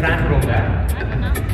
Frank Roger.